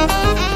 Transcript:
Música